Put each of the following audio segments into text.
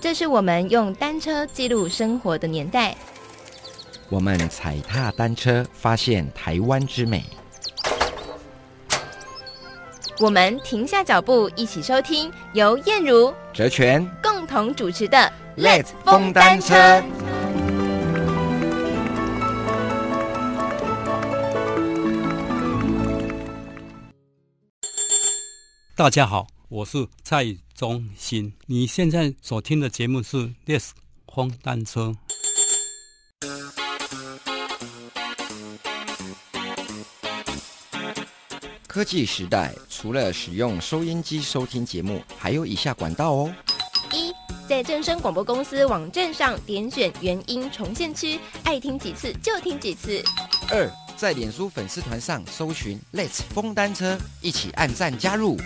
这是我们用单车记录生活的年代。我们踩踏单车，发现台湾之美。我们停下脚步，一起收听由燕如、哲权共同主持的《Let's 疯单车》。大家好，我是蔡忠新。你现在所听的节目是《Let's 疯单车》。科技时代，除了使用收音机收听节目，还有以下管道哦：一，在正声广播公司网站上点选原音重现区，爱听几次就听几次；二，在脸书粉丝团上搜寻 “Let's 风单车”，一起按赞加入；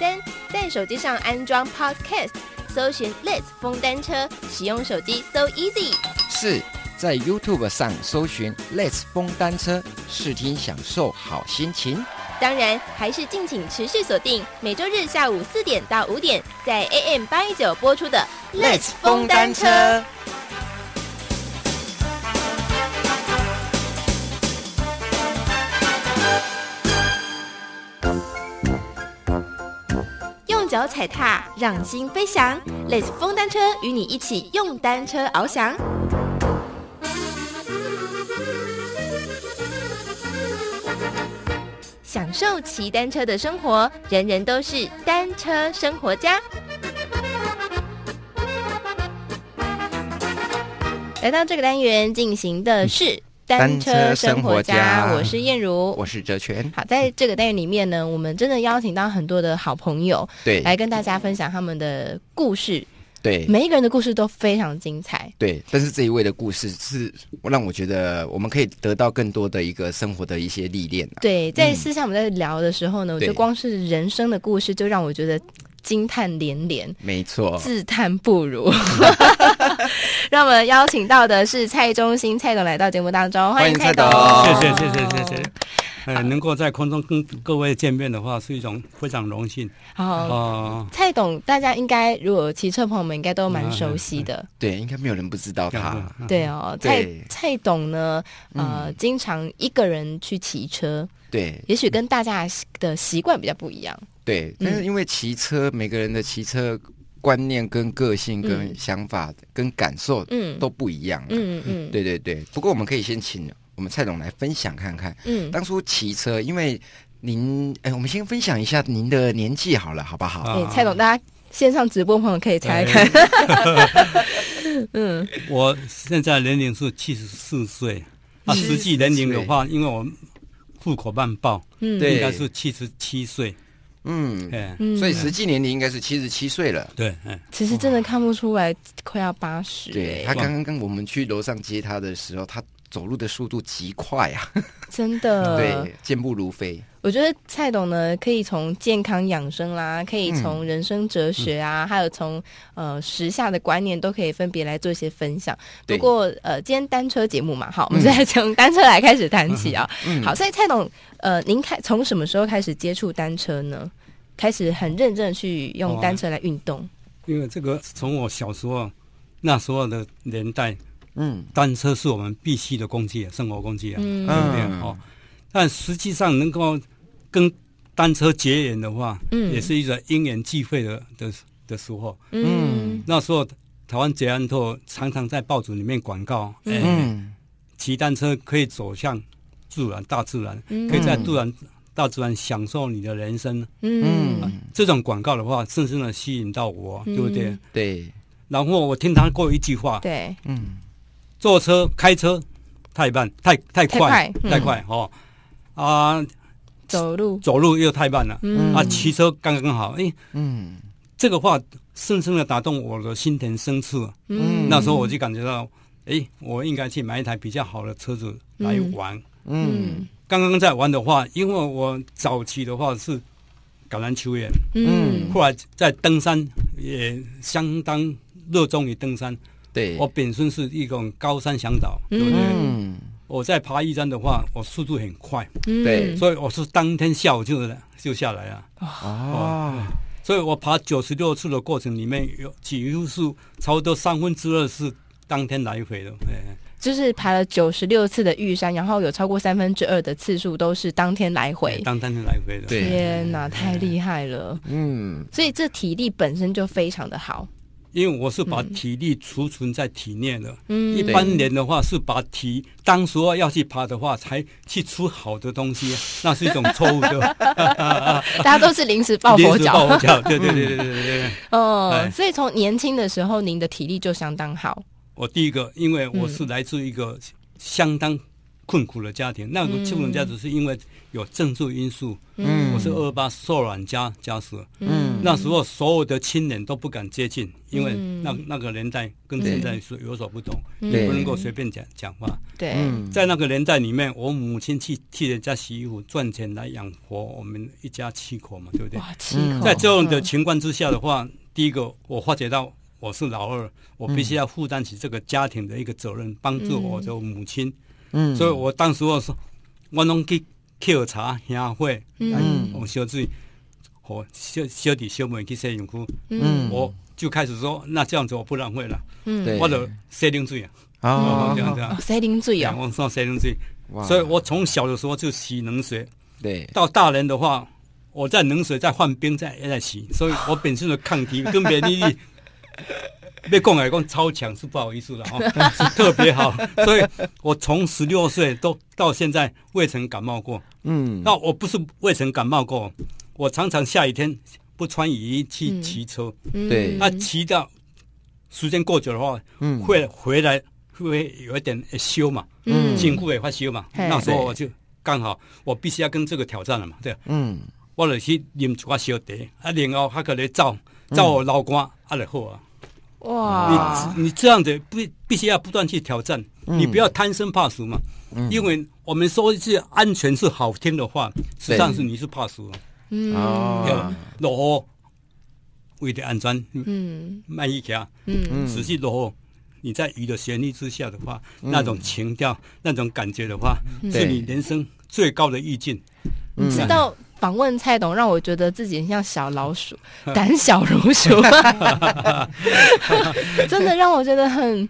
三，在手机上安装 Podcast，搜寻 “Let's 风单车”，使用手机 so easy；四，在 YouTube 上搜寻 “Let's 风单车”，视听享受好心情。当然，还是敬请持续锁定每周日下午四点到五点，在 AM 八一九播出的《Let's 风单车》。脚踩踏，让心飞翔。Let's 风单车与你一起用单车翱翔。享受骑单车的生活，人人都是单车生活家。来到这个单元进行的是单车生活家，我是燕如，我是哲全。好，在这个单元里面呢，我们真的邀请到很多的好朋友，对，来跟大家分享他们的故事。对，每一个人的故事都非常精彩。对，但是这一位的故事是让我觉得我们可以得到更多的一个生活的一些历练、啊。对，在私下我们在聊的时候呢，我觉得光是人生的故事就让我觉得惊叹连连。没错，自叹不如。让我们邀请到的是蔡中心蔡董来到节目当中，欢迎蔡董，谢谢谢谢谢谢。呃，能够在空中跟各位见面的话，是一种非常荣幸。好，哦、蔡董，大家应该如果骑车朋友们应该都蛮熟悉的。对，应该没有人不知道他。对哦，蔡蔡董呢，呃，经常一个人去骑车。对，也许跟大家的习惯比较不一样。对，但是因为骑车，每个人的骑车观念、跟个性、跟想法、跟感受，嗯，都不一样。嗯嗯，对对对。不过我们可以先请。我们蔡总来分享看看，嗯，当初骑车，因为您，哎，我们先分享一下您的年纪好了，好不好？哎，蔡总，大家线上直播朋友可以猜看。嗯，我现在年龄是七十四岁，啊，实际年龄的话，因为我户口办报，嗯，应该是七十七岁。嗯，哎，所以实际年龄应该是七十七岁了。对，哎，其实真的看不出来，快要八十。对他刚刚跟我们去楼上接他的时候，他。走路的速度极快啊！真的，对，健步如飞。我觉得蔡董呢，可以从健康养生啦，可以从人生哲学啊，嗯、还有从呃时下的观念，都可以分别来做一些分享。不过呃，今天单车节目嘛，好，我们再从单车来开始谈起啊。嗯、好，所以蔡董，呃，您开从什么时候开始接触单车呢？开始很认真的去用单车来运动？哦、因为这个从我小时候那时候的年代。嗯，单车是我们必须的工具，生活工具啊，嗯。对不对？哦，但实际上能够跟单车结缘的话，嗯，也是一个因缘际会的的的时候。嗯，那时候台湾捷安特常常在报纸里面广告，嗯，骑单车可以走向自然、大自然，可以在自然、大自然享受你的人生。嗯，啊这种广告的话，深深的吸引到我，对不对？对。然后我听他过一句话，对，嗯。坐车、开车太慢，太太快，太太快哦！啊，走路走路又太慢了，嗯啊，骑车刚刚好。哎，嗯，这个话深深的打动我的心田深处。嗯，那时候我就感觉到，哎，我应该去买一台比较好的车子来玩。嗯，刚刚在玩的话，因为我早期的话是橄榄球员，嗯，后来在登山也相当热衷于登山。对，我本身是一种高山向导，对不对？嗯，我在爬玉山的话，我速度很快，对，所以我是当天下午就就下来了。哦，所以我爬九十六次的过程里面有几乎是差不多三分之二是当天来回的。就是爬了九十六次的玉山，然后有超过三分之二的次数都是当天来回，当当天来回的。天哪，太厉害了！嗯，所以这体力本身就非常的好。因为我是把体力储存在体内的，嗯，一般人的话是把体当时要去爬的话才去出好的东西，那是一种错误的。大家都是临时抱佛脚，抱佛脚，对对对对对对。哦，所以从年轻的时候，您的体力就相当好。我第一个，因为我是来自一个相当困苦的家庭，那个困苦家只是因为有政治因素。嗯，我是二八受软家家属。嗯，那时候所有的亲人都不敢接近，因为那那个年代跟现在是有所不同，也不能够随便讲讲话。对，在那个年代里面，我母亲去替人家洗衣服赚钱来养活我们一家七口嘛，对不对？哇，七口！在这样的情况之下的话，第一个我发觉到。我是老二，我必须要负担起这个家庭的一个责任，帮助我的母亲。嗯，所以我当时我说，我拢去喝茶协会，嗯，我小水和小小弟小妹去洗泳裤，嗯，我就开始说，那这样子我不浪费了，嗯，我就洗冷水啊，这样子啊，洗冷水啊，我上洗冷水，所以我从小的时候就洗冷水，对，到大人的话，我在冷水再换冰再再洗，所以我本身的抗体跟免疫力。被讲来讲超强是不好意思的哈，是特别好，所以我从十六岁都到现在未曾感冒过。嗯，那我不是未曾感冒过，我常常下雨天不穿雨衣去骑车。对，那骑到时间过久的话，嗯，会回来会有一点羞嘛，嗯，颈部也发羞嘛。那时候我就刚好我必须要跟这个挑战了嘛，对，嗯，我就去啉一寡小茶，啊，然后还可能照照老官，啊，就好啊。哇！你你这样子必必须要不断去挑战，你不要贪生怕死嘛。因为我们说一句安全是好听的话，实际上是你是怕死。嗯，哦落后为了安全，嗯，慢一点，嗯，仔细落后。你在鱼的旋律之下的话，那种情调、那种感觉的话，是你人生最高的意境。你知道？访问蔡董，让我觉得自己很像小老鼠，胆小如鼠，真的让我觉得很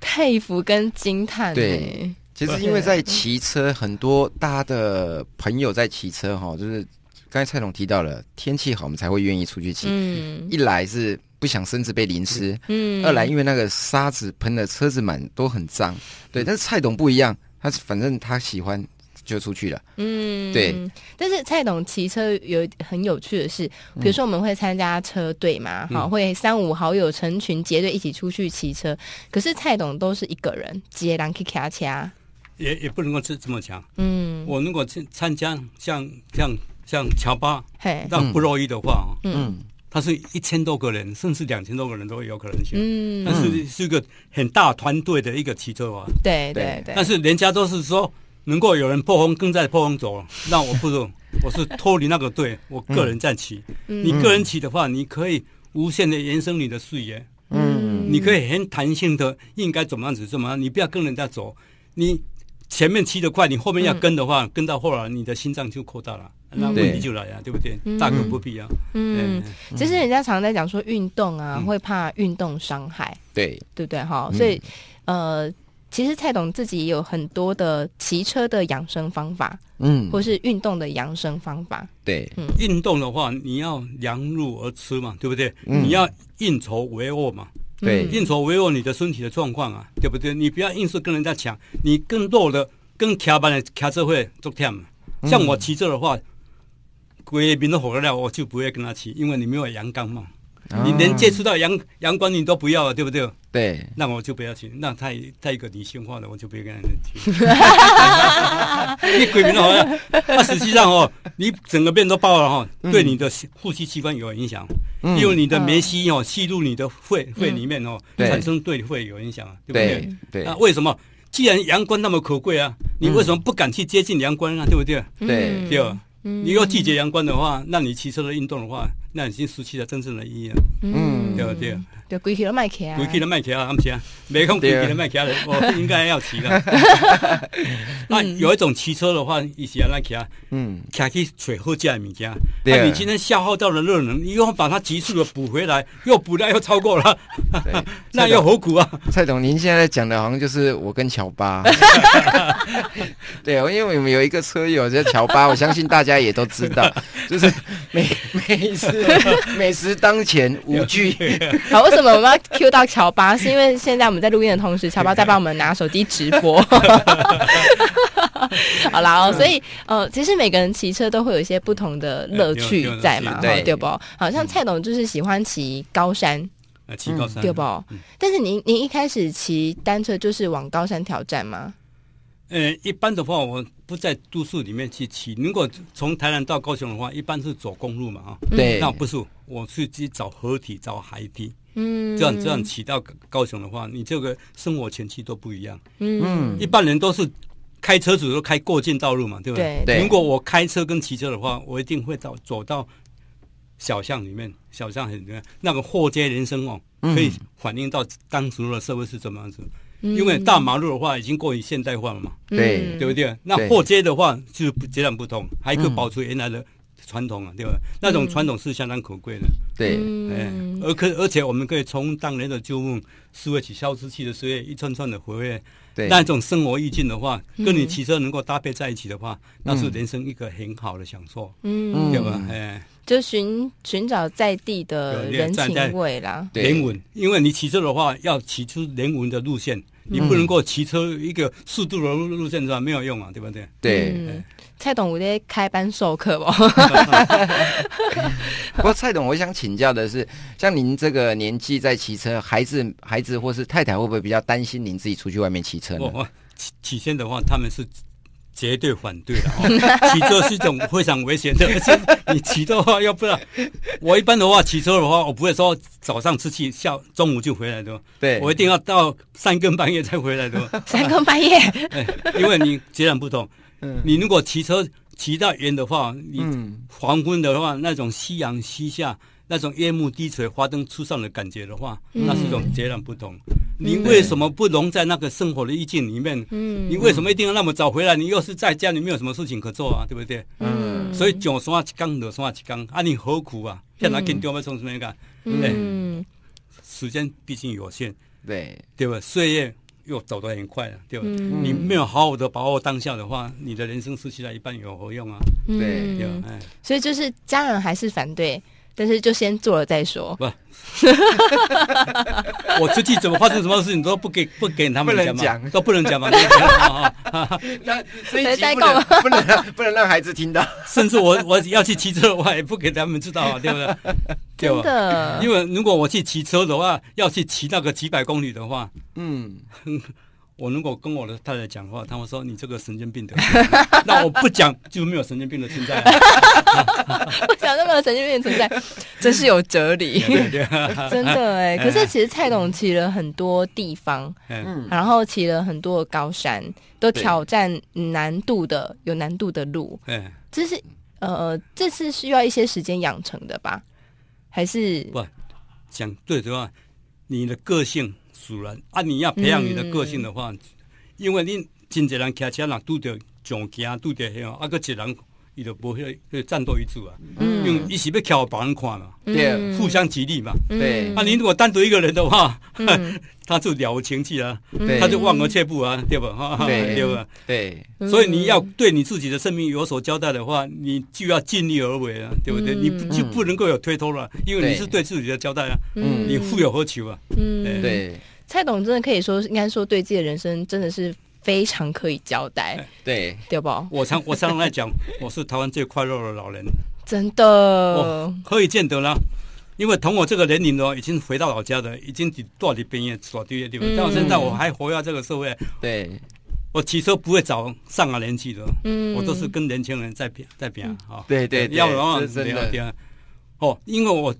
佩服跟惊叹。对，其实因为在骑车，很多大家的朋友在骑车哈，就是刚才蔡董提到了天气好，我们才会愿意出去骑。嗯，一来是不想身子被淋湿，嗯，二来因为那个沙子喷的车子满都很脏。对，但是蔡董不一样，他反正他喜欢。就出去了，嗯，对。但是蔡董骑车有很有趣的是，比如说我们会参加车队嘛，好，会三五好友成群结队一起出去骑车。可是蔡董都是一个人，接人去卡卡，也也不能够这这么强。嗯，我如果去参加像像像乔巴，让不容易的话，嗯，他是一千多个人，甚至两千多个人都有可能性。嗯，但是是一个很大团队的一个骑车啊。对对对。但是人家都是说。能够有人破风跟在破风走，那我不如 我是脱离那个队，我个人在骑。你个人起的话，你可以无限的延伸你的视野。嗯，你可以很弹性的，应该怎么样子怎么样，你不要跟人家走。你前面骑得快，你后面要跟的话，跟到后来你的心脏就扩大了，那问题就来了，对不对？大可不必啊。嗯，其实人家常在讲说运动啊，会怕运动伤害。对，对不对？哈，所以呃。其实蔡董自己也有很多的骑车的养生方法，嗯，或是运动的养生方法。对，嗯，运动的话，你要量入而吃嘛，对不对？你要运筹帷幄嘛，对，运筹帷幄你的身体的状况啊，对不对？你不要硬是跟人家抢，你更弱的、更卡板的卡车会做跳嘛。像我骑车的话，鬼兵都火得了，我就不会跟他骑，因为你没有阳刚嘛。你连接触到阳阳光你都不要了，对不对？对，那我就不要去。那太太一个理性化的，我就不要跟人去。你鬼名的话，那实际上哦，你整个变都爆了哈，对你的呼吸器官有影响，因为你的棉吸哦吸入你的肺肺里面哦，产生对肺有影响，对不对？对。那为什么？既然阳光那么可贵啊，你为什么不敢去接近阳光啊？对不对？对，对。你要拒绝阳光的话，那你骑车的运动的话，那已经失去了真正的意义了。嗯，对不对？对，归去了麦克啊，归去了麦克啊，不是啊，没空归去了麦克的，我应该要骑的。那 有一种骑车的话，一些那骑啊，嗯，骑去取好价的物件。那你今天消耗掉了热能，你又把它急速的补回来，又补量又超过了，那又何苦啊？蔡总，您现在讲的好像就是我跟乔巴。对，因为我们有一个车友叫乔巴，我相信大家也都知道，就是美美食 美食当前无惧。好，为什么我们要 Q 到乔巴？是因为现在我们在录音的同时，乔巴在帮我们拿手机直播。好啦，所以呃，其实每个人骑车都会有一些不同的乐趣在嘛，对不？好像蔡董就是喜欢骑高山，骑高山对不？但是您您一开始骑单车就是往高山挑战吗？呃，一般的话，我不在都市里面去骑。如果从台南到高雄的话，一般是走公路嘛，啊，对，那不是，我是去找河体、找海底，嗯，这样这样骑到高雄的话，你这个生活前期都不一样，嗯，一般人都是开车子都开过境道路嘛，对不对？对。如果我开车跟骑车的话，我一定会到走到小巷里面，小巷很那个货街人生哦，可以反映到当时的社会是怎么样子。因为大马路的话已经过于现代化了嘛，对。对不对？那货街的话就截然不同，还可以保持原来的传统啊，对吧？那种传统是相当可贵的，对，哎，而可而且我们可以从当年的旧梦思维起消失去的岁月，一串串的回味。对，那种生活意境的话，跟你骑车能够搭配在一起的话，那是人生一个很好的享受，嗯，对吧？哎，就寻寻找在地的人情味啦，人文。因为你骑车的话，要骑出人文的路线。你不能够骑车一个速度的路路线是吧？没有用啊，对不对？对。蔡董，我在开班授课不？不过蔡董，我想请教的是，像您这个年纪在骑车，孩子、孩子或是太太会不会比较担心您自己出去外面骑车呢？起起先的话，他们是。绝对反对的哦，骑车是一种非常危险的。而且你骑的话，要不然我一般的话骑车的话，我不会说早上出去，下中午就回来的。对，我一定要到三更半夜才回来的。三更半夜，因为你截然不同。嗯，你如果骑车骑到远的话，你黄昏的话，那种夕阳西下。那种夜幕低垂、花灯初上的感觉的话，那是一种截然不同。你为什么不融在那个生活的意境里面？嗯，你为什么一定要那么早回来？你又是在家里没有什么事情可做啊，对不对？嗯，所以上山一缸，落山一缸，啊，你何苦啊？现在跟丢要从什么干？嗯，时间毕竟有限，对对吧？岁月又走得很快了，对吧？你没有好好的把握当下的话，你的人生失去了一半有何用啊？对，对吧？所以就是家人还是反对。但是就先做了再说。不，我出去怎么发生什么事情都不给不给他们讲嘛，都不能讲嘛。那谁在讲？不能不能让孩子听到。甚至我我要去骑车的话，也不给他们知道啊，对不对？对吧。因为如果我去骑车的话，要去骑那个几百公里的话，嗯。我如果跟我的太太讲话，他们说你这个神经病的，那我不讲就没有神经病的存在。不讲就没有神经病的存在，真是有哲理。真的哎，可是其实蔡董骑了很多地方，嗯，然后骑了很多高山，都挑战难度的有难度的路。嗯，这是呃，这是需要一些时间养成的吧？还是不讲对的话，你的个性。主人啊，你要培养你的个性的话，因为你真侪人开车人拄着上惊拄着迄啊，个一人伊就无去去战斗一组啊，因为伊是要靠别人看嘛，对，互相激励嘛，对。啊，你如果单独一个人的话，他就了无情趣啊，他就望而却步啊，对吧？对，对吧？对。所以你要对你自己的生命有所交代的话，你就要尽力而为啊，对不对？你就不能够有推脱了，因为你是对自己的交代啊，你富有何求啊？嗯，对。蔡董真的可以说，应该说对自己的人生真的是非常可以交代，对。对不？我常我常常在讲，我是台湾最快乐的老人，真的，可以见得啦。因为同我这个年龄的，已经回到老家的，已经多少边业所对的地方，到现在我还活在这个社会，对，我骑车不会找上了年纪的，嗯，我都是跟年轻人在比在比啊，对对，要的话真的，哦，因为我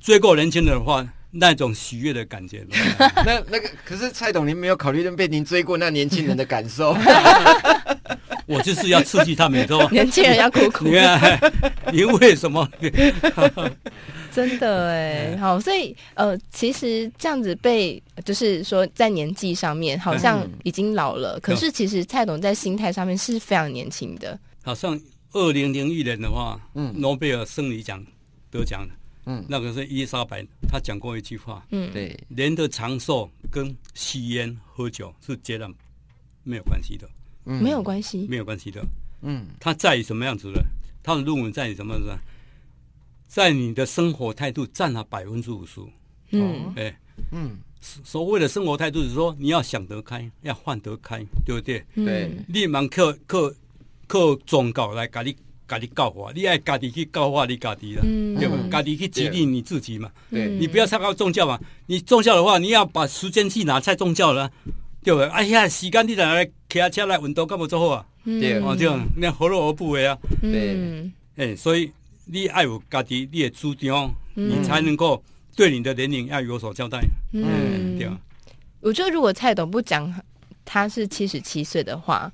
追过年轻人的话。那种喜悦的感觉，那那个可是蔡董，您没有考虑被您追过那年轻人的感受。我就是要刺激他们，说 年轻人要苦苦。你为什么？真的哎，好，所以呃，其实这样子被，就是说在年纪上面好像已经老了，可是其实蔡董在心态上面是非常年轻的。好像二零零一年的话，嗯，诺贝尔生理奖得奖的，嗯，那个是伊丽莎白，她讲过一句话，嗯，对，人的长寿跟吸烟喝酒是截然没有关系的，嗯，没有关系，没有关系的，嗯，他在于什么样子的？他的论文在于什么子？在你的生活态度占了百分之五十，嗯，哎，嗯，所谓的生活态度是说你要想得开，要换得开，对不对？对，你蛮靠靠靠宗教来给你教你教化，你爱家己去教化你家己了，对吧？家己去激励你自己嘛，对，你不要参考宗教嘛，你宗教的话，你要把时间去拿在宗教了，对不对？哎呀，时间你在来骑车来运动，干嘛做好啊？对，哦，这样那何乐而不为啊？对，哎，所以。你爱有家己你的主张，你才能够对你的年龄要有所交代。嗯，对啊。我觉得如果蔡董不讲他是七十七岁的话，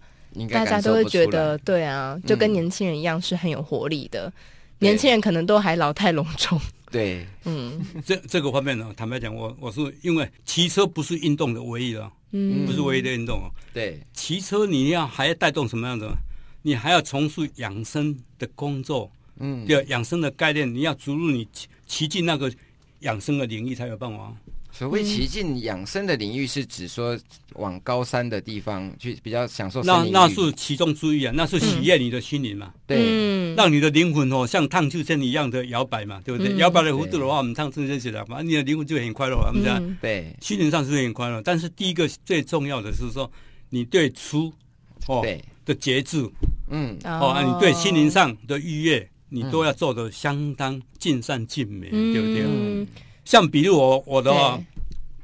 大家都会觉得对啊，就跟年轻人一样是很有活力的。年轻人可能都还老态龙钟。对，嗯，这这个方面呢，坦白讲，我我是因为骑车不是运动的唯一了，嗯，不是唯一的运动哦。对，骑车你要还要带动什么样子？你还要从事养生的工作。嗯，对养生的概念，你要注入你骑骑进那个养生的领域才有办法。所谓骑进养生的领域，是指说往高山的地方去比较享受。那那是其中之一啊，那是喜悦你的心灵嘛。对，让你的灵魂哦，像荡秋千一样的摇摆嘛，对不对？摇摆的幅度的话，我们唱秋千起来嘛，你的灵魂就很快乐，我们讲？对，心灵上是很快乐。但是第一个最重要的是说，你对出哦的节制，嗯，哦，你对心灵上的愉悦。你都要做的相当尽善尽美，对不对？像比如我我的话，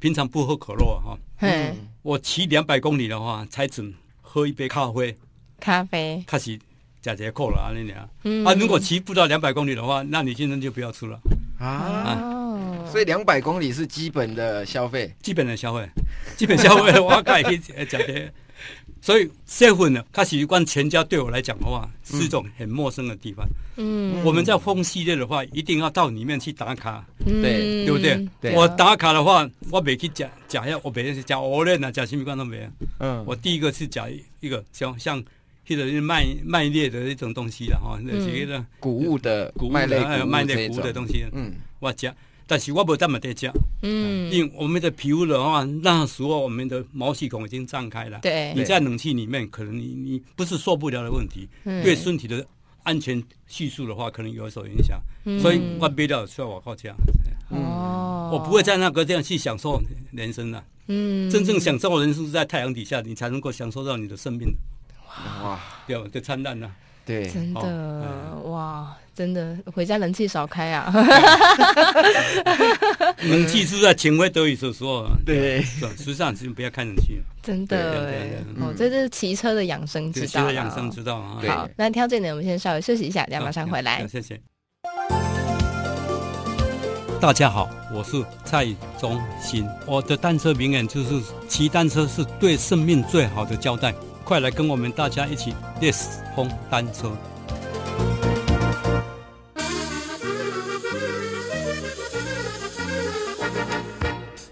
平常不喝可乐哈，嗯我骑两百公里的话，才只喝一杯咖啡。咖啡。开始假节扣了啊，那年啊，如果骑不到两百公里的话，那你今天就不要吃了。啊。所以两百公里是基本的消费，基本的消费，基本消费 我可以加节。所以社会呢，开始关全家对我来讲的话，是一种很陌生的地方。嗯，我们在风系列的话，一定要到里面去打卡，对对不对？我打卡的话，我没去假假下，我每天是假熬练啊，讲什么关都没有。嗯，我第一个是讲一个像像或者是麦麦类的一种东西了哈，那些个谷物的谷麦类麦类谷物的东西。嗯，我假。但是我不这么在讲，嗯，因为我们的皮肤的话，那时候我们的毛细孔已经张开了，对，你在冷气里面，可能你你不是受不了的问题，对身体的安全系数的话，可能有所影响，所以我憋掉需要我靠这样，哦，我不会在那个这样去享受人生了，嗯，真正享受人生是在太阳底下，你才能够享受到你的生命，哇，对吧，就灿烂了。对，真的哇，真的回家冷气少开啊！冷气是在前卫德语所说，对，实际上先不要开冷气。真的哎，哦，这是骑车的养生之道。养生之道啊！好，那挑这点我们先稍微休息一下，等下马上回来。谢谢。大家好，我是蔡忠新，我的单车名言就是：骑单车是对生命最好的交代。快来跟我们大家一起练风单车，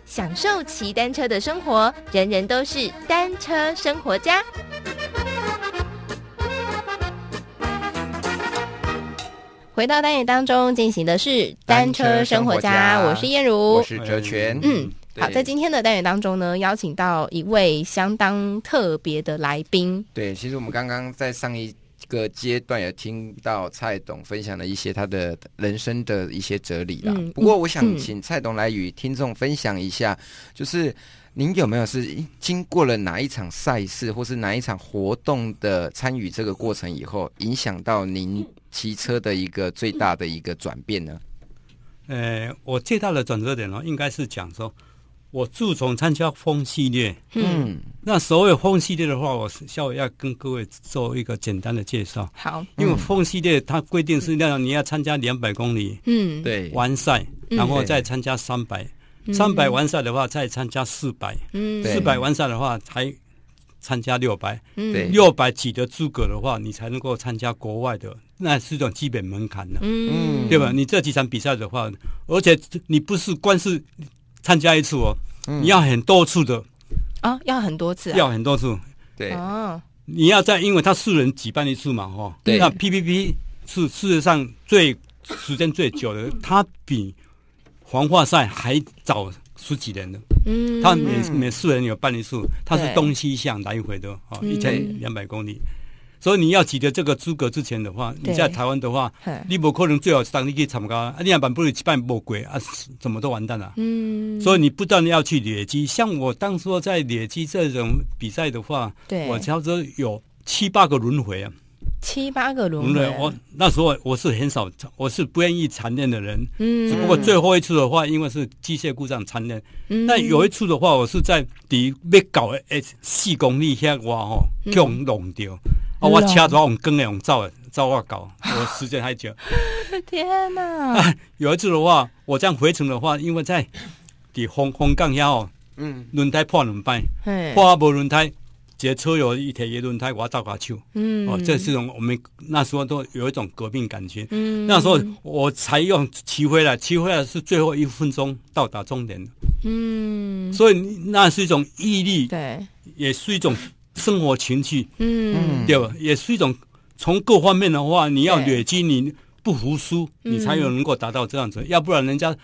享受骑单车的生活，人人都是单车生活家。回到单元当中进行的是单车生活家，我是燕如，我是哲全，嗯。好，在今天的单元当中呢，邀请到一位相当特别的来宾。对，其实我们刚刚在上一个阶段也听到蔡董分享了一些他的人生的一些哲理啦。不过，我想请蔡董来与听众分享一下，就是您有没有是经过了哪一场赛事，或是哪一场活动的参与这个过程以后，影响到您骑车的一个最大的一个转变呢？呃，我最大的转折点呢，应该是讲说。我自从参加风系列，嗯，那所谓风系列的话，我稍微要跟各位做一个简单的介绍。好，因为风系列它规定是那你要参加两百公里，嗯，对，完赛，然后再参加三百，三百完赛的话再参加四百，嗯，四百完赛的话才参加六百，对，六百几的资格的话，你才能够参加国外的，那是一种基本门槛的，嗯，对吧？你这几场比赛的话，而且你不是光是参加一次哦，你要很多次的，啊，要很多次，要很多次，对，哦，你要在，因为他四人举办一次嘛，哈，对，那 PPP 是世界上最时间最久的，它比黄化赛还早。十几年的，嗯，他每每四人有办一次，他是东西向来回的哦，一千两百公里，所以你要取得这个资格之前的话，你在台湾的话，你不可能最好当你去参加，啊，你两半不如一半不轨啊，怎么都完蛋了，嗯，所以你不断的要去累积，像我当初在累积这种比赛的话，对，我差不多有七八个轮回啊。七八个轮回，我那时候我是很少，我是不愿意残练的人。嗯，只不过最后一次的话，因为是机械故障残练。嗯，但有一次的话，我是在底被搞诶四公里下哇吼，叫弄掉啊！我车都用跟那种照照我搞，我时间太久。天哪！有一次的话，我这样回程的话，因为在底风风杠下哦，嗯，轮胎破两摆，破无轮胎。这车友一台一轮胎，我倒下去。嗯，哦，这是种我们那时候都有一种革命感情。嗯，那时候我才用骑回来，骑回来是最后一分钟到达终点嗯，所以那是一种毅力，对，也是一种生活情趣。嗯，对吧？也是一种从各方面的话，你要累积，你不服输，你才有能够达到这样子。要不然人家。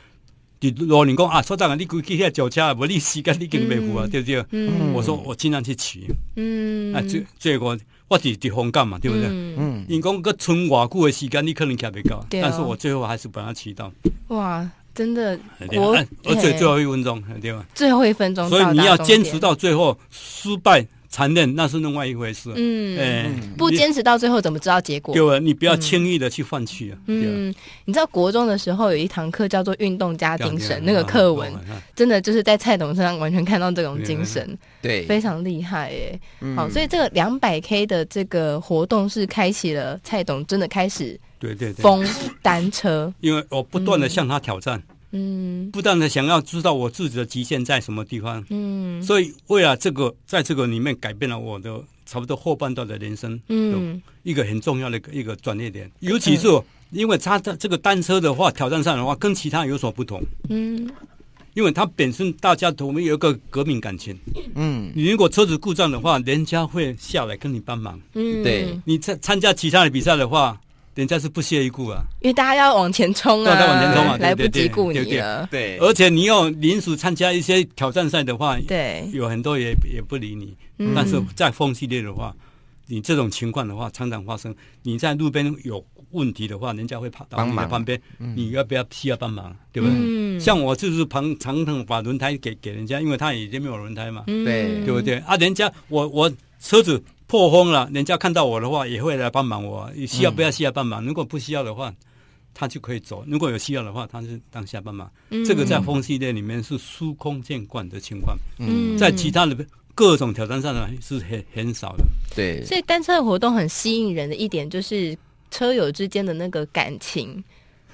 你罗你讲啊，所长啊，你估计下脚车，无你时间你经未付啊，对不对？嗯，我说我尽量去骑。嗯，啊，这这个我是地方干嘛，对不对？嗯，你讲个存偌久的时间，你可能骑不到，但是我最后还是把它骑到。哇，真的，我而且最后一分钟，对吧？最后一分钟，所以你要坚持到最后，失败。残忍那是另外一回事。嗯，哎，不坚持到最后怎么知道结果？对啊，你不要轻易的去放弃啊。嗯，你知道国中的时候有一堂课叫做“运动加精神”，那个课文真的就是在蔡董身上完全看到这种精神，对，非常厉害哎。好，所以这个两百 K 的这个活动是开启了蔡董真的开始对对对，风单车，因为我不断的向他挑战。嗯，不断的想要知道我自己的极限在什么地方。嗯，所以为了这个，在这个里面改变了我的差不多后半段的人生。嗯，一个很重要的一个转捩点，尤其是因为他的这个单车的话，挑战上的话跟其他有所不同。嗯，因为它本身大家我们有一个革命感情。嗯，你如果车子故障的话，人家会下来跟你帮忙。嗯，对，你参参加其他的比赛的话。人家是不屑一顾啊，因为大家要往前冲啊，往前冲啊，来不及顾你了。对，而且你要临时参加一些挑战赛的话，对，有很多也也不理你。但是在风系列的话，你这种情况的话常常发生。你在路边有问题的话，人家会跑到你的旁边，你要不要需要帮忙？对不对？像我就是旁常常把轮胎给给人家，因为他已经没有轮胎嘛，对，对不对？啊，人家我我车子。破风了，人家看到我的话也会来帮忙。我需要不要需要帮忙？如果不需要的话，他就可以走；如果有需要的话，他是当下帮忙。这个在风系列里面是司空见惯的情况。嗯，在其他的各种挑战上呢是很很少的。对，所以单车的活动很吸引人的一点就是车友之间的那个感情。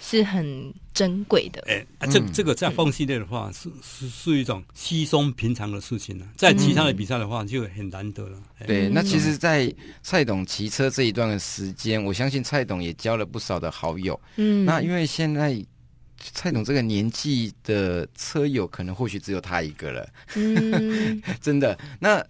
是很珍贵的。哎，这这个在风系列的话，是是是一种稀松平常的事情了。在其他的比赛的话，就很难得了。对，那其实，在蔡董骑车这一段的时间，我相信蔡董也交了不少的好友。嗯，那因为现在蔡董这个年纪的车友，可能或许只有他一个了。嗯，真的那。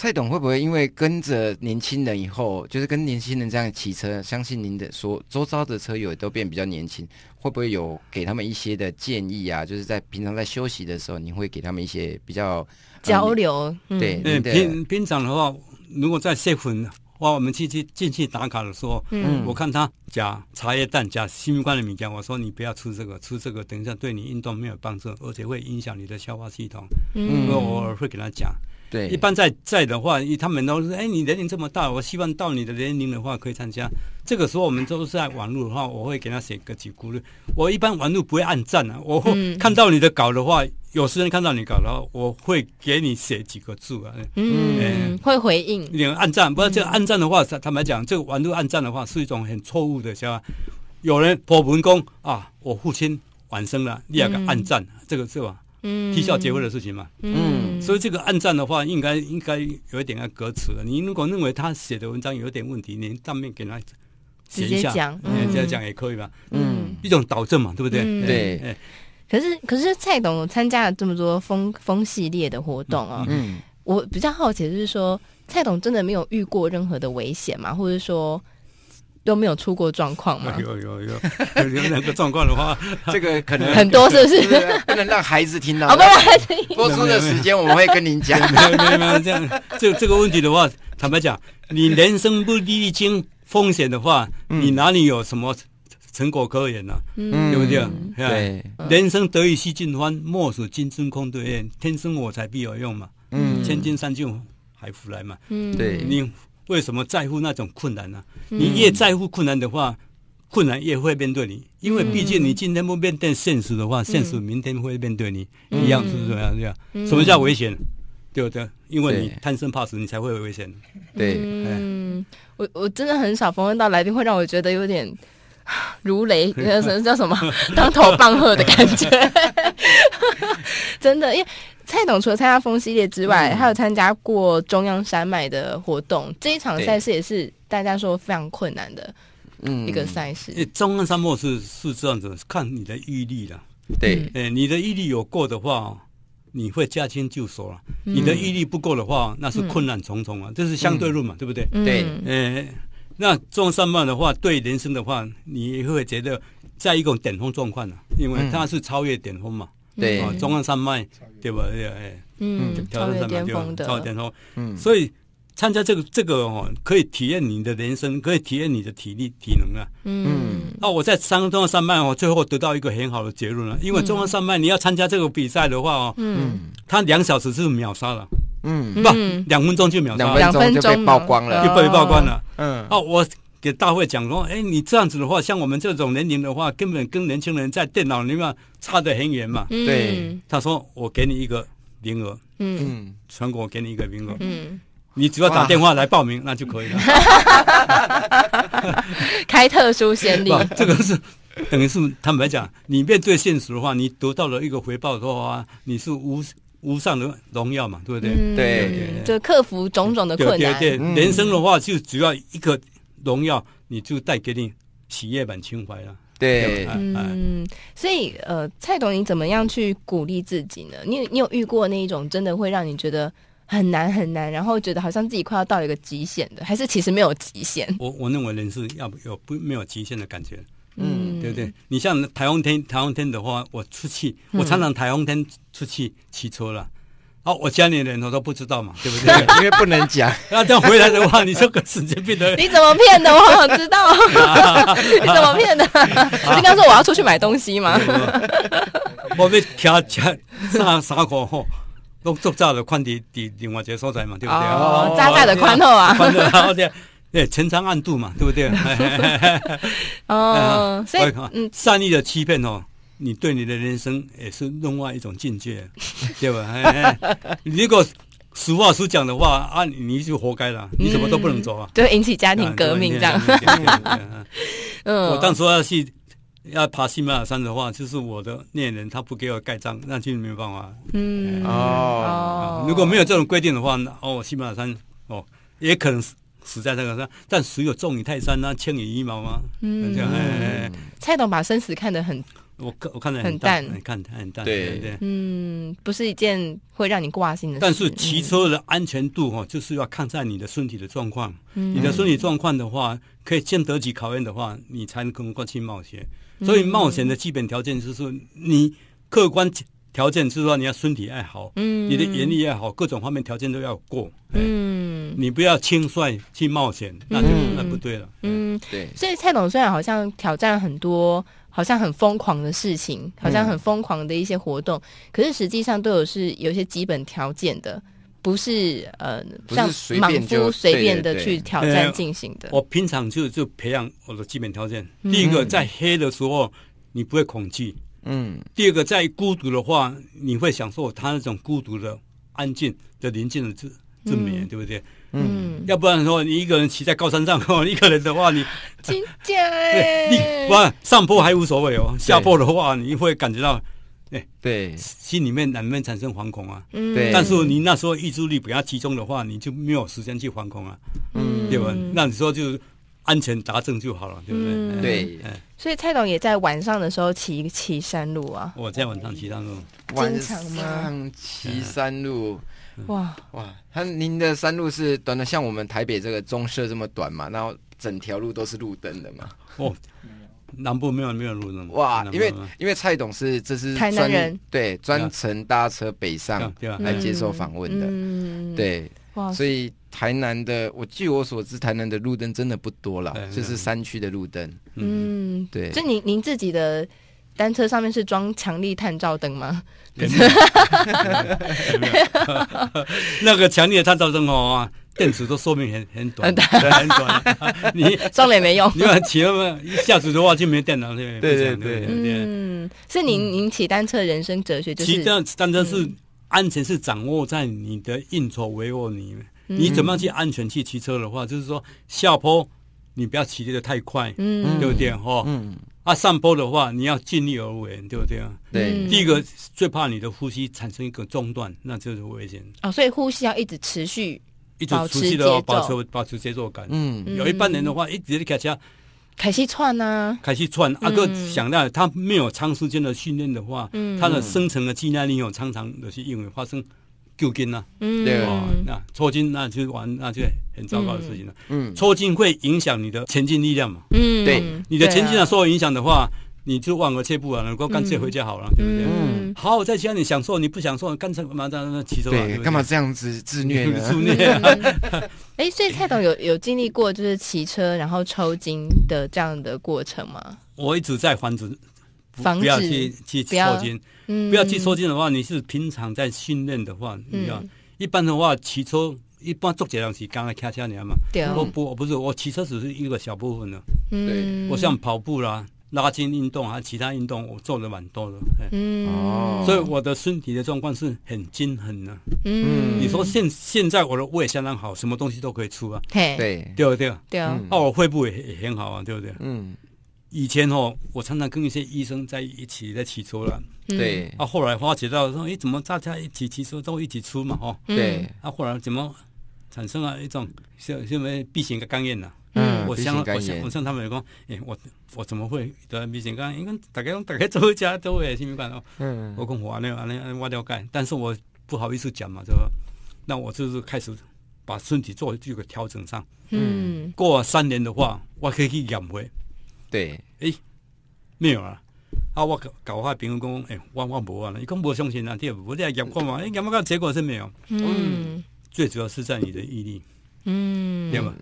蔡董会不会因为跟着年轻人以后，就是跟年轻人这样骑车，相信您的说，周遭的车友都变比较年轻，会不会有给他们一些的建议啊？就是在平常在休息的时候，你会给他们一些比较交流？对，平平常的话，如果在谢粉哇，我们去去进去打卡的时候，嗯，我看他加茶叶蛋、加新冠的米浆，我说你不要吃这个，吃这个等一下对你运动没有帮助，而且会影响你的消化系统。嗯，我偶尔会给他讲。对，一般在在的话，他们都是哎，你年龄这么大，我希望到你的年龄的话可以参加。这个时候我们都是在网络的话，我会给他写个几鼓励。我一般网络不会按赞啊，我会看到你的稿的话，有时间看到你稿的话，我会给你写几个字啊。嗯，会回应。你按赞，不过这个按赞的话，坦白讲，这个网络按赞的话是一种很错误的，晓得吧？有人破文公啊，我父亲晚生了，第二个按赞，这个是吧？嗯，啼笑结婚的事情嘛，嗯，所以这个暗战的话，应该应该有一点要革词了。你如果认为他写的文章有点问题，你当面给他写一下，讲，这样讲也可以吧？嗯，一种导正嘛，对不对？对。可是可是蔡董参加了这么多风风系列的活动啊，嗯，我比较好奇就是说，蔡董真的没有遇过任何的危险吗？或者说？都没有出过状况吗？有有有，有两个状况的话，这个可能很多，是不是？不能让孩子听到。好，不让孩子听。播出的时间我们会跟您讲。没有没有没有这样。这这个问题的话，坦白讲，你人生不历经风险的话，你哪里有什么成果可言呢？嗯对不对？对。人生得意须尽欢，莫使金樽空对月。天生我材必有用嘛。嗯。千金散尽还复来嘛。嗯。对。你。为什么在乎那种困难呢？你越在乎困难的话，困难越会面对你。因为毕竟你今天不面对现实的话，现实明天会面对你一样，是不是这样？这样，什么叫危险？对不对？因为你贪生怕死，你才会有危险。对，嗯，我我真的很少访问到来宾会让我觉得有点 如雷，那 什么叫什么当头棒喝的感觉。真的，因为。蔡董除了参加风系列之外，还有参加过中央山脉的活动。这一场赛事也是大家说非常困难的一个赛事。中央山脉是是这样子，看你的毅力了。对，哎，你的毅力有够的话，你会驾轻就熟了；你的毅力不够的话，那是困难重重啊。这是相对论嘛，对不对？对，哎，那中央山脉的话，对人生的话，你会觉得在一种顶峰状况呢，因为它是超越顶峰嘛。对，中央山脉，对吧？哎，嗯，超越巅峰的，超越巅峰。嗯，所以参加这个这个哦，可以体验你的人生，可以体验你的体力体能啊。嗯，那我在山中央山脉哦，最后得到一个很好的结论了，因为中央山脉你要参加这个比赛的话哦，嗯，他两小时是秒杀了，嗯，不，两分钟就秒杀，两分钟就被曝光了，就被曝光了。嗯，哦，我。给大会讲说，哎，你这样子的话，像我们这种年龄的话，根本跟年轻人在电脑里面差得很远嘛。对，他说我给你一个名额，嗯，全国给你一个名额，嗯，你只要打电话来报名，那就可以了。开特殊先例，这个是等于是坦白讲，你面对现实的话，你得到了一个回报的话，你是无无上的荣耀嘛，对不对？对，就克服种种的困难。对对，人生的话就只要一个。荣耀，你就带给你企业版情怀了。对，嗯，所以呃，蔡董，你怎么样去鼓励自己呢？你你有遇过那一种真的会让你觉得很难很难，然后觉得好像自己快要到一个极限的，还是其实没有极限？我我认为人是要有不没有极限的感觉，嗯，对不对？你像台风天，台风天的话，我出去，我常常台风天出去骑车了。哦，我家里人我都不知道嘛，对不对？因为不能讲。那这样回来的话，你这个神经病的。你怎么骗的？我想知道。你怎么骗的？你刚说我要出去买东西嘛？我被卡卡三三块吼，都做炸的宽底底另外一个所在嘛，对不对？哦，炸炸的宽厚啊。宽厚，而且对，陈仓暗度嘛，对不对？哦，所以嗯，善意的欺骗哦。你对你的人生也是另外一种境界，对吧？如果实话实讲的话啊，你就活该了，你什么都不能走啊，就引起家庭革命这样。嗯，我当初要去要爬喜马拉雅山的话，就是我的恋人他不给我盖章，那就没办法。嗯哦，如果没有这种规定的话，哦，喜马拉雅山哦，也可能死死在这个上，但谁有重于泰山呢？千里一毛吗？嗯，蔡董把生死看得很。我看我看的很淡，看很淡，对对，嗯，不是一件会让你挂心的。但是骑车的安全度哈，就是要看在你的身体的状况。你的身体状况的话，可以经得起考验的话，你才能够去冒险。所以冒险的基本条件就是你客观条件，就是说你要身体爱好，嗯，你的眼力也好，各种方面条件都要过。嗯，你不要轻率去冒险，那就那不对了。嗯，对。所以蔡董虽然好像挑战很多。好像很疯狂的事情，好像很疯狂的一些活动，可是实际上都有是有一些基本条件的，不是呃像莽夫随便的去挑战进行的。我平常就就培养我的基本条件。第一个，在黑的时候你不会恐惧，嗯。第二个，在孤独的话，你会享受他那种孤独的安静的宁静的之之美，对不对？嗯，要不然说你一个人骑在高山上，一个人的话，你真假 哎，你不上坡还无所谓哦，下坡的话你会感觉到哎，对，心里面难免产生惶恐啊。嗯，对。但是你那时候意志力比较集中的话，你就没有时间去惶恐啊，嗯。对吧？那你说就安全达正就好了，对不对？对。哎，所以蔡董也在晚上的时候骑骑山路啊，我在晚上骑山路，晚经常吗？上骑山路，哇，哇，他您的山路是短的，像我们台北这个中社这么短嘛，然后整条路都是路灯的嘛，哦，南部没有没有路灯，哇，因为因为蔡董是这是台南人。对专程搭车北上来接受访问的，嗯，对，哇，所以台南的，我据我所知，台南的路灯真的不多了，就是山区的路灯，嗯，对。就您您自己的单车上面是装强力探照灯吗？那个强力的探照灯哦啊，电池都寿命很很短，很短。你装了也没用。你要骑了嘛，一下子的话就没电了，对对对对。嗯，是您您骑单车人生哲学就是骑单单车是安全是掌握在你的运筹帷幄里面，嗯你怎么样去安全去骑车的话，就是说下坡你不要骑的太快，嗯对不对？哈，嗯，啊上坡的话你要尽力而为，对不对？啊？对，嗯。第一个最怕你的呼吸产生一个中断，那就是危险。哦，所以呼吸要一直持续一直持持续的保持保持节奏感。嗯，嗯有一半人的话，一直在开车。开始窜呐，开始窜，阿哥想到他没有长时间的训练的话，嗯。他的生成的肌耐力有常常的是因为发生旧筋呐，嗯，对哦，那抽筋那就完，那就很糟糕的事情了。嗯，抽筋会影响你的前进力量嘛，嗯，对你的前进对啊啊受到影响的话，你就望而却步了，能够干脆回家好了，对不对？嗯，好好在家里享受，你不享受，干脆马上那骑车吧，对，干嘛这样子自虐呢？自虐啊？哎，所以蔡董有有经历过就是骑车然后抽筋的这样的过程吗？我一直在防止，不防止不要去去抽筋，嗯，不要去抽筋的话，你是平常在训练的话，你要嗯一般的话骑车。一般做这样是刚刚开车尔嘛，对。啊我不我不是我骑车只是一个小部分的，嗯，我像跑步啦、拉筋运动啊，其他运动我做的蛮多的，哎嗯。哦。所以我的身体的状况是很均衡的。嗯，你说现现在我的胃相当好，什么东西都可以出啊，嘿，对，对不对？对啊，嗯。那我肺部也也很好啊，对不对？嗯，以前哦，我常常跟一些医生在一起在骑车了，嗯。对，啊，后来发觉到说，诶，怎么大家一起骑车都一起出嘛，哦，嗯。对，啊，后来怎么产生了一种像像什么 B 型的肝炎呐？嗯我型肝炎我想我向他们讲，诶，我我怎么会得 B 型肝炎？因为大家大家做家都会什么肝哦，嗯，我讲我安尼安尼安尼我了解，但是我不好意思讲嘛，对吧？那我就是开始把身体做这个调整上。嗯过了三年的话，我可以去验回，对，没有啊。啊，我搞搞我朋友讲，诶、我我无啊，伊讲无相信啊，对不？我来验看嘛，诶、验不到结果是没有。嗯最主要是在你的毅力，嗯，对吧？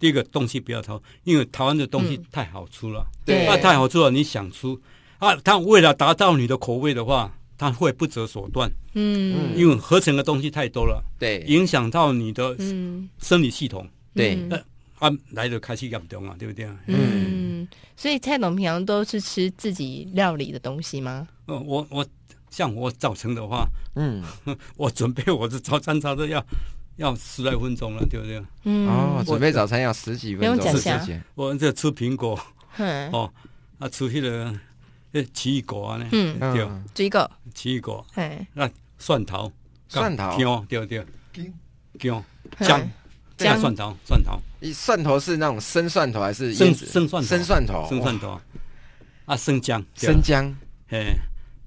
第一个东西不要偷，因为台湾的东西太好出了，对那、太好出了，你想出啊，他为了达到你的口味的话，他会不择手段，嗯。因为合成的东西太多了，对，影响到你的嗯。生理系统，对，嗯。啊，来的开始严重啊，对不对啊？嗯，所以蔡总平常都是吃自己料理的东西吗？呃，我我像我早晨的话，嗯，我准备我的早餐差不多要要十来分钟了，对不对？嗯。哦，准备早餐要十几分钟。的时不用讲间，我这吃苹果嗯，哦，啊，吃迄、个那奇异果啊呢，嗯。对，嗯，这个，奇异果，嘿，蒜头，蒜头。姜，对对，姜。嘿。姜。姜。蒜头，蒜头，你蒜头是那种生蒜头还是生生蒜头，生蒜头，生蒜头，啊，生姜，生姜，嘿，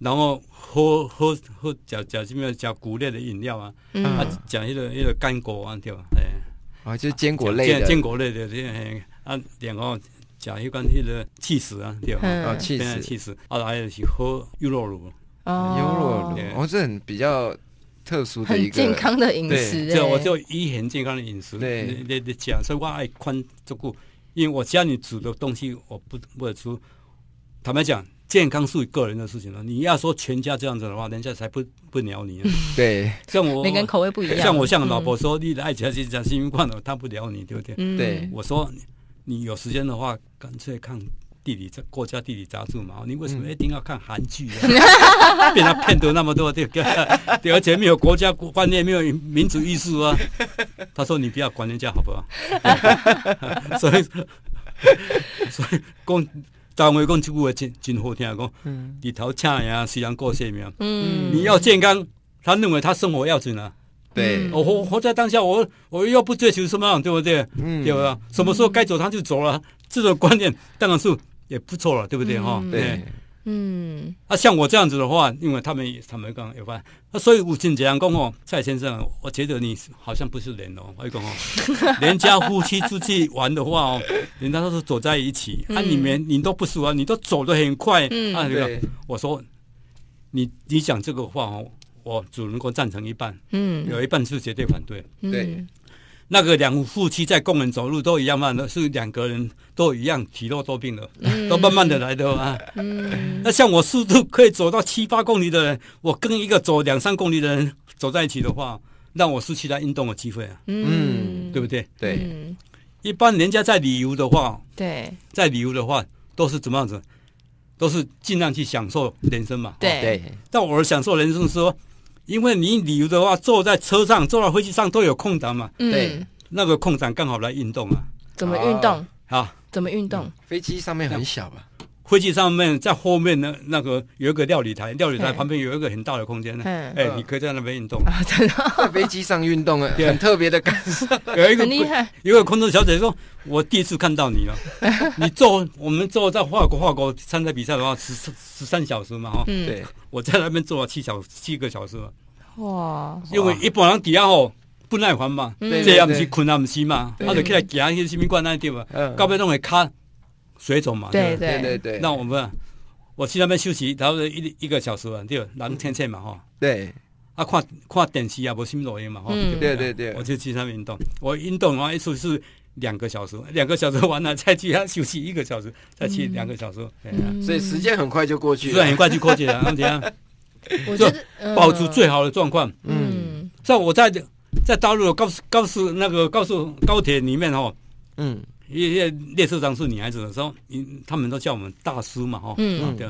然后喝喝喝，食食什么食谷类的饮料啊，嗯。啊，食迄个迄个干果啊，对吧？哎，啊，就是坚果类坚的，坚果类的，这嘿。啊，然后食迄款迄个气死啊，对吧？嗯。哦，气死，气死，啊，还有是喝优酪乳，哦。优酪乳。对，哦，这很比较特殊的一个。健康的饮食，这哎我就以很健康的饮食，对。你你你讲，所以我爱宽这个，因为我家里煮的东西，我不不会出。坦白讲，健康是个人的事情了。你要说全家这样子的话，人家才不不鸟你呢。对像我每个人口味不一样，像我向老婆说，你的爱情是讲新冠了，他不鸟你，对不对？嗯，对我说你有时间的话，干脆看地理国家地理杂志嘛。你为什么一定要看韩剧啊？被他骗得那么多，对对，对而且没有国家观念，没有民族意识啊。他说你不要管人家好不好？所以所以公单位讲这句话真真好听，讲日头请呀，虽然过生命，嗯，你要健康，他认为他生活要紧啊。对，我活活在当下，我我又不追求什么，对不对？嗯，对吧？什么时候该走他就走了，这种观念当然是也不错了，对不对？哈，对，嗯。啊，像我这样子的话，因为他们他们刚有关，那所以吴庆这样讲哦，蔡先生，我觉得你好像不是人哦，我讲哦，人家夫妻出去玩的话哦，人家都是走在一起，啊，你们你都不熟啊，你都走得很快，啊，对。我说，你你讲这个话哦。我只能够赞成一半，嗯，有一半是绝对反对。对，那个两夫妻在公园走路都一样慢的，是两个人都一样体弱多病的，都慢慢的来的啊。嗯，那像我速度可以走到七八公里的人，我跟一个走两三公里的人走在一起的话，让我失去了运动的机会啊。嗯，对不对？对，一般人家在旅游的话，对，在旅游的话都是怎么样子？都是尽量去享受人生嘛。对，但我享受人生说。因为你旅游的话，坐在车上、坐在飞机上都有空档嘛。对，那个空档刚好来运动啊。怎么运动？啊？怎么运动？飞机上面很小吧？飞机上面在后面呢，那个有一个料理台，料理台旁边有一个很大的空间呢。哎，你可以在那边运动。在飞机上运动啊，很特别的感受。有一个厉害，有一个空中小姐说：“我第一次看到你了。你坐我们坐在法国，法国参加比赛的话，十十三小时嘛，哈。对，我在那边坐了七小七个小时。哇！因为一般人底下吼不耐烦嘛，这样不是困啊，不是嘛，他就起来行去什么关那地方，到尾拢会卡。水肿嘛，对对对对。那我们，我去那边休息，差不多一一个小时啊，对，蓝天线嘛，哈。对。啊，看看电视啊，无什么录音嘛，哈。对对对。我就去那边运动，我运动的话一次是两个小时，两个小时完了再去他休息一个小时，再去两个小时。所以时间很快就过去了。对，很快就过去了。怎样？我觉得保持最好的状况。嗯。像我在在大陆高速高速那个高速高铁里面哈，嗯。因为列车长是女孩子的时候，你他们都叫我们大叔嘛，哈，对，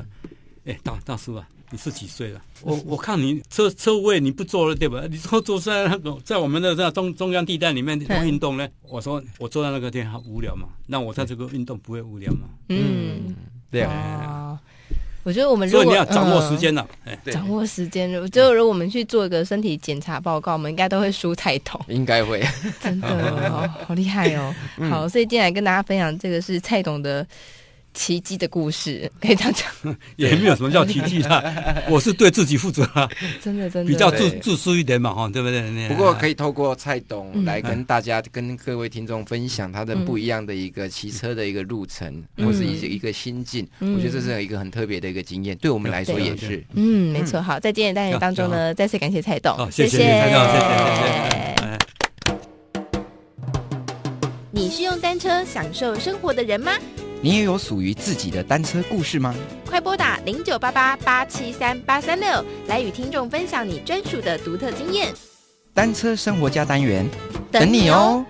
哎，大大叔啊，你是几岁了？我我看你车车位你不坐了对吧？你说坐在那个在我们的这中中央地带里面运动呢？我说我坐在那个地方无聊嘛，那我在这个运动不会无聊嘛？嗯，对啊。我觉得我们如果要掌握时间了，掌握时间，就如果我们去做一个身体检查报告，我们应该都会输太痛，应该会，真的哦好厉害哦！好，所以今天来跟大家分享这个是蔡董的。奇迹的故事可以这样讲，也没有什么叫奇迹的，我是对自己负责啊，真的真的。比较自自私一点嘛哈，对不对？不过可以透过蔡董来跟大家、跟各位听众分享他的不一样的一个骑车的一个路程，或是一一个心境，我觉得这是一个很特别的一个经验，对我们来说也是。嗯，没错。好，在今天单元当中呢，再次感谢蔡董，谢谢蔡董，谢谢谢谢。你是用单车享受生活的人吗？你也有属于自己的单车故事吗？快拨打零九八八八七三八三六，来与听众分享你专属的独特经验。单车生活家单元，等你哦。